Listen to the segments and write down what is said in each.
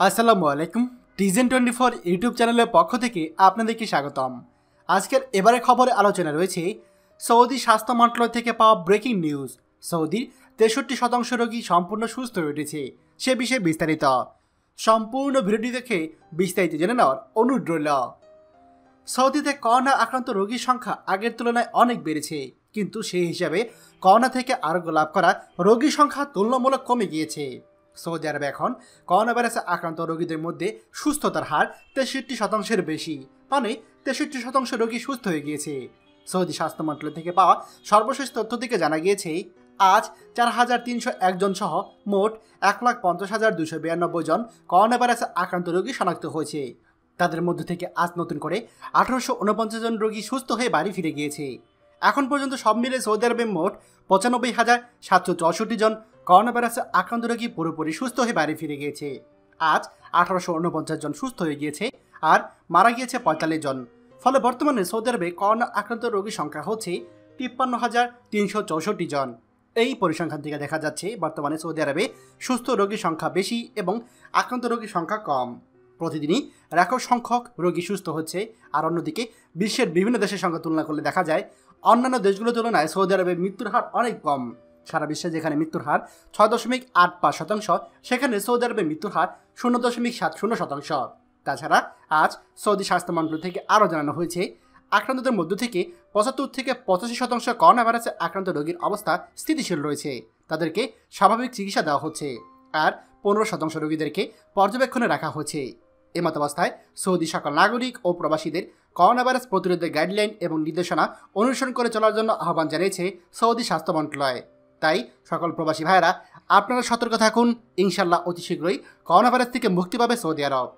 আসসালামু আলাইকুম। টিজেন twenty four YouTube চ্যানেলের পক্ষ থেকে আপনাদেরকে স্বাগতম। আজকের এবারে খবরে আলোচনা রয়েছে, সৌদি স্বাস্থ্য মন্ত্রণালয় থেকে পাওয়া ব্রেকিং নিউজ সৌদির তেষট্টি শতাংশ রোগী সম্পূর্ণ সুস্থ হয়ে উঠেছে, সে বিষয়ে বিস্তারিত। সম্পূর্ণ ভিডিওটি দেখে বিস্তারিত জেনে নেওয়ার অনুরোধ রইল। সৌদিতে করোনা আক্রান্ত রোগীর সংখ্যা আগের তুলনায় অনেক বেড়েছে, কিন্তু সেই হিসাবে করোনা থেকে আরোগ্য লাভ করা রোগীর সংখ্যা তুলনামূলক কমে গিয়েছে। সৌদি আরবে এখন। করোনা ভাইরাসে আক্রান্ত রোগীদের মধ্যে সুস্থতার হার তেষট্টি শতাংশের বেশি। মানে তেষট্টি শতাংশ রোগী সুস্থ হয়ে গিয়েছে। সৌদি স্বাস্থ্য মন্ত্রণালয় থেকে পাওয়া সর্বশেষ তথ্য থেকে জানা গিয়েছে, আজ চার হাজার তিনশো একজন সহ মোট এক লাখ পঞ্চাশ হাজার দুশো বিরানব্বই জন করোনা ভাইরাসে আক্রান্ত রোগী শনাক্ত হয়েছে। তাদের মধ্য থেকে আজ নতুন করে আঠারোশো উনপঞ্চাশ জন রোগী সুস্থ হয়ে বাড়ি ফিরে গিয়েছে। এখন পর্যন্ত সব মিলে সৌদি আরবে মোট পঁচানব্বই হাজার সাতশো চৌষট্টি জন করোনা ভাইরাসে আক্রান্ত রোগী পুরোপুরি সুস্থ হয়ে বাড়ি ফিরে গিয়েছে। আজ আঠারোশো উনপঞ্চাশ জন সুস্থ হয়ে গিয়েছে আর মারা গিয়েছে পঁয়তাল্লিশ জন। ফলে বর্তমানে সৌদি আরবে করোনা আক্রান্ত রোগীর সংখ্যা হচ্ছে তিপ্পান্ন হাজার তিনশো চৌষট্টি জন। এই পরিসংখ্যান থেকে দেখা যাচ্ছে বর্তমানে সৌদি আরবে সুস্থ রোগীর সংখ্যা বেশি এবং আক্রান্ত রোগীর সংখ্যা কম। প্রতিদিনই রেকর্ড সংখ্যক রোগী সুস্থ হচ্ছে আর অন্যদিকে বিশ্বের বিভিন্ন দেশের সঙ্গে তুলনা করলে দেখা যায়, অন্যান্য দেশগুলোর তুলনায় সৌদি আরবে মৃত্যুর হার অনেক কম। সারা বিশ্বে যেখানে মৃত্যুর হার ছয় দশমিক আট পাঁচ শতাংশ, সেখানে সৌদি আরবে মৃত্যুর হার শূন্য দশমিক সাত শূন্য শতাংশ। তাছাড়া আজ সৌদি স্বাস্থ্য মন্ত্রক থেকে আরও জানানো হয়েছে, আক্রান্তদের মধ্য থেকে পঁচাত্তর থেকে পঁচাশি শতাংশ করোনা ভাইরাসে আক্রান্ত রোগীর অবস্থা স্থিতিশীল রয়েছে। তাদেরকে স্বাভাবিক চিকিৎসা দেওয়া হচ্ছে আর পনেরো শতাংশ রোগীদেরকে পর্যবেক্ষণে রাখা হয়েছে। এমতাবস্থায় সৌদি সকল নাগরিক ও প্রবাসীদের করোনা ভাইরাস প্রতিরোধের গাইডলাইন এবং নির্দেশনা অনুসরণ করে চলার জন্য আহ্বান জানিয়েছে সৌদি স্বাস্থ্য মন্ত্রণালয়। তাই সকল প্রবাসী ভাইয়েরা, আপনারা সতর্ক থাকুন ইনশাল্লাহ অতি শীঘ্রই করোনা ভাইরাস থেকে মুক্তি পাবে সৌদি আরব।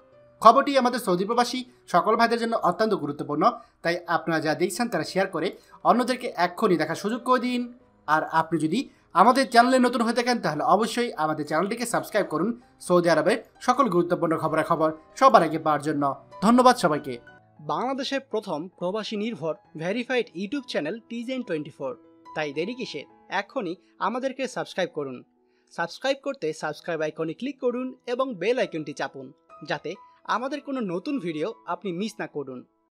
খবরটি আমাদের সৌদি প্রবাসী সকল ভাইদের জন্য অত্যন্ত গুরুত্বপূর্ণ, তাই আপনারা যা দেখছেন তারা শেয়ার করে অন্যদেরকে এক্ষুনি দেখার সুযোগ করে দিন। আর আপনি যদি আমাদের চ্যানেলে নতুন হয়ে থাকেন, তাহলে অবশ্যই আমাদের চ্যানেলটিকে সাবস্ক্রাইব করুন সৌদি আরবের সকল গুরুত্বপূর্ণ খবরাখবর সবার আগে পাওয়ার জন্য। ধন্যবাদ সবাইকে। বাংলাদেশের প্রথম প্রবাসী নির্ভর ভেরিফাইড ইউটিউব চ্যানেল টিজেন টোয়েন্টি ফোর তাই দেরি কিসের? এখনই আমাদেরকে সাবস্ক্রাইব করুন। সাবস্ক্রাইব করতে সাবস্ক্রাইব আইকনে ক্লিক করুন এবং বেল আইকনটি চাপুন, যাতে আমাদের কোনো নতুন ভিডিও আপনি মিস না করুন।